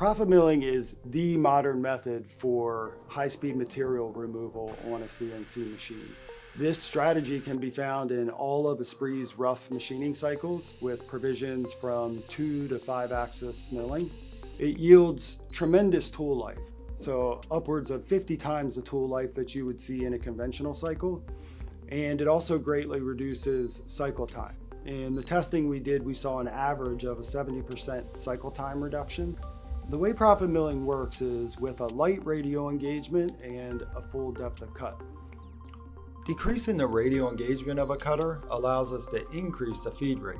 Profit milling is the modern method for high-speed material removal on a CNC machine. This strategy can be found in all of ESPRIT's rough machining cycles with provisions from two to five axis milling. It yields tremendous tool life, so upwards of 50 times the tool life that you would see in a conventional cycle. And it also greatly reduces cycle time. In the testing we did, we saw an average of a 70% cycle time reduction. The way profit milling works is with a light radial engagement and a full depth of cut. Decreasing the radial engagement of a cutter allows us to increase the feed rate.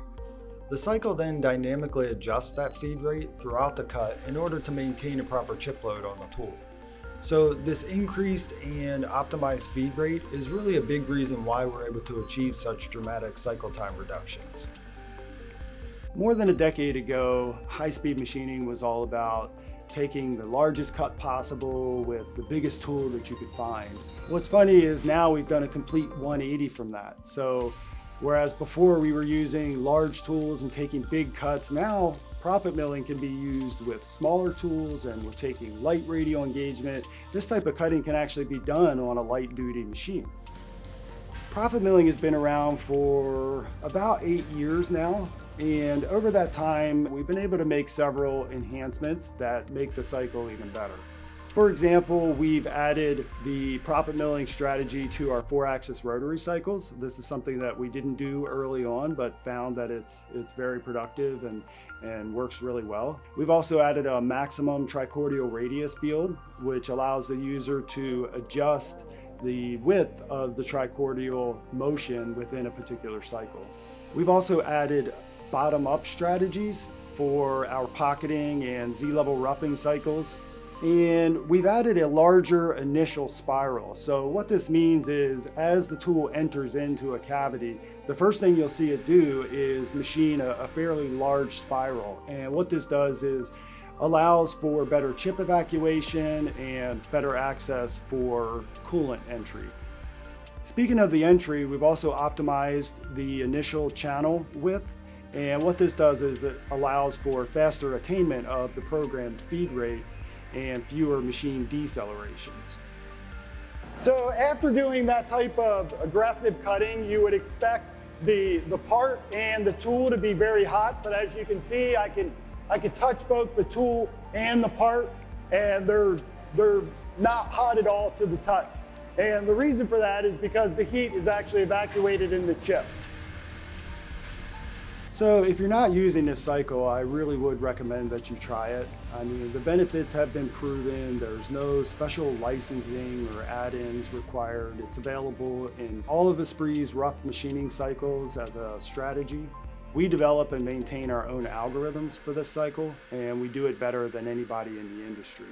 The cycle then dynamically adjusts that feed rate throughout the cut in order to maintain a proper chip load on the tool. So this increased and optimized feed rate is really a big reason why we're able to achieve such dramatic cycle time reductions. More than a decade ago, high-speed machining was all about taking the largest cut possible with the biggest tool that you could find. What's funny is now we've done a complete 180 from that. So whereas before we were using large tools and taking big cuts, now profit milling can be used with smaller tools and we're taking light radial engagement. This type of cutting can actually be done on a light duty machine. Profit milling has been around for about eight years now. And over that time, we've been able to make several enhancements that make the cycle even better. For example, we've added the profit milling strategy to our four axis rotary cycles. This is something that we didn't do early on, but found that it's, it's very productive and, and works really well. We've also added a maximum trochoidal radius field, which allows the user to adjust the width of the trochoidal motion within a particular cycle. We've also added bottom-up strategies for our pocketing and Z-level roughing cycles. And we've added a larger initial spiral. So what this means is as the tool enters into a cavity, the first thing you'll see it do is machine a, a fairly large spiral. And what this does is allows for better chip evacuation and better access for coolant entry. Speaking of the entry, we've also optimized the initial channel width and what this does is it allows for faster attainment of the programmed feed rate and fewer machine decelerations. So after doing that type of aggressive cutting, you would expect the, the part and the tool to be very hot, but as you can see, I can, I can touch both the tool and the part, and they're, they're not hot at all to the touch. And the reason for that is because the heat is actually evacuated in the chip. So if you're not using this cycle, I really would recommend that you try it. I mean, the benefits have been proven. There's no special licensing or add-ins required. It's available in all of ESPRIT's rough machining cycles as a strategy. We develop and maintain our own algorithms for this cycle, and we do it better than anybody in the industry.